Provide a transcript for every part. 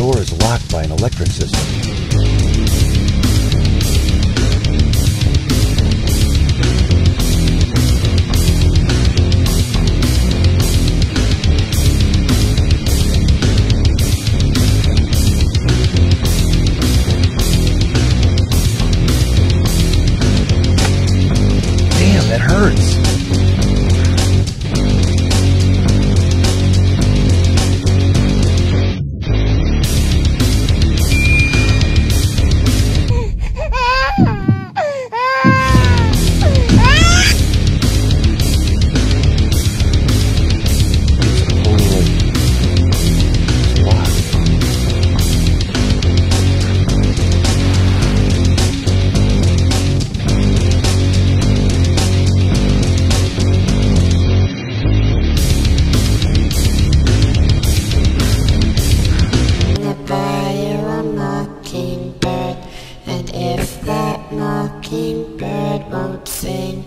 door is locked by an electric system. Damn, that hurts. mockingbird. And if that mockingbird won't sing,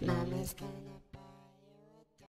Mama's gonna.